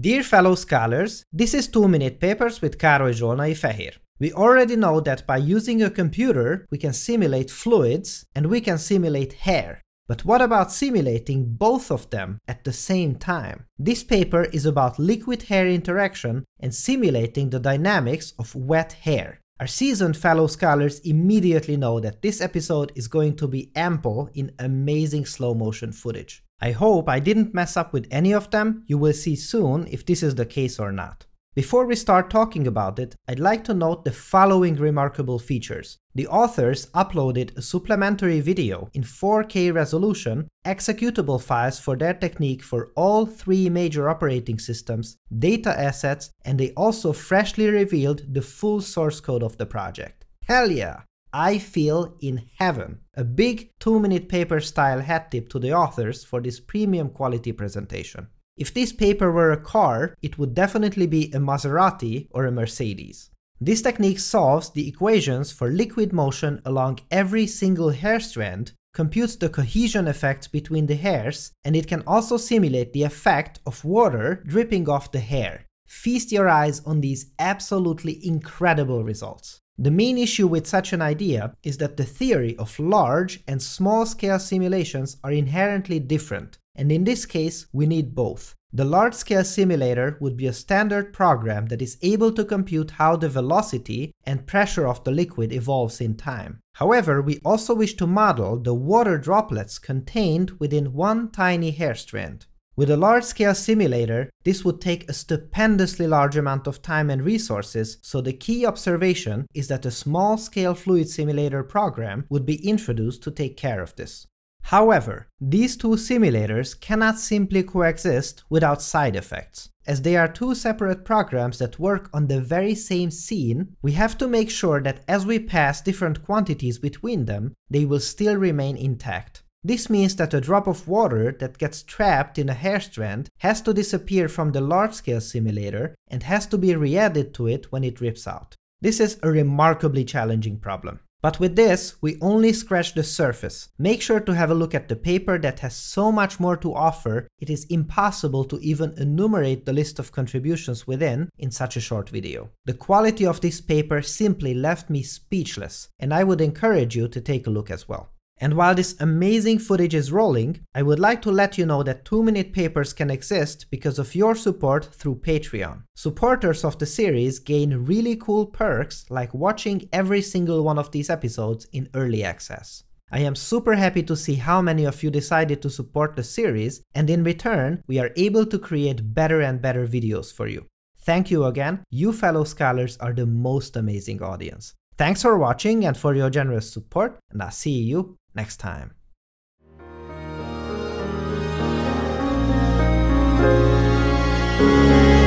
Dear fellow scholars, this is 2 Minute Papers with Károly Zsolnai Fehér. We already know that by using a computer, we can simulate fluids and we can simulate hair. But what about simulating both of them at the same time? This paper is about liquid-hair interaction and simulating the dynamics of wet hair. Our seasoned fellow scholars immediately know that this episode is going to be ample in amazing slow motion footage. I hope I didn't mess up with any of them, you will see soon if this is the case or not. Before we start talking about it, I'd like to note the following remarkable features. The authors uploaded a supplementary video in 4K resolution, executable files for their technique for all three major operating systems, data assets, and they also freshly revealed the full source code of the project. Hell yeah! I feel in heaven. A big 2 minute paper style hat tip to the authors for this premium quality presentation. If this paper were a car, it would definitely be a Maserati or a Mercedes. This technique solves the equations for liquid motion along every single hair strand, computes the cohesion effects between the hairs, and it can also simulate the effect of water dripping off the hair. Feast your eyes on these absolutely incredible results. The main issue with such an idea is that the theory of large and small scale simulations are inherently different, and in this case, we need both. The large-scale simulator would be a standard program that is able to compute how the velocity and pressure of the liquid evolves in time. However, we also wish to model the water droplets contained within one tiny hair strand. With a large-scale simulator, this would take a stupendously large amount of time and resources, so the key observation is that a small-scale fluid simulator program would be introduced to take care of this. However, these two simulators cannot simply coexist without side effects. As they are two separate programs that work on the very same scene, we have to make sure that as we pass different quantities between them, they will still remain intact. This means that a drop of water that gets trapped in a hair strand has to disappear from the large-scale simulator and has to be re-added to it when it rips out. This is a remarkably challenging problem. But with this, we only scratch the surface. Make sure to have a look at the paper that has so much more to offer, it is impossible to even enumerate the list of contributions within in such a short video. The quality of this paper simply left me speechless, and I would encourage you to take a look as well. And while this amazing footage is rolling, I would like to let you know that 2 Minute Papers can exist because of your support through Patreon. Supporters of the series gain really cool perks like watching every single one of these episodes in early access. I am super happy to see how many of you decided to support the series, and in return, we are able to create better and better videos for you. Thank you again, you fellow scholars are the most amazing audience. Thanks for watching and for your generous support, and I'll see you next time. Thank you.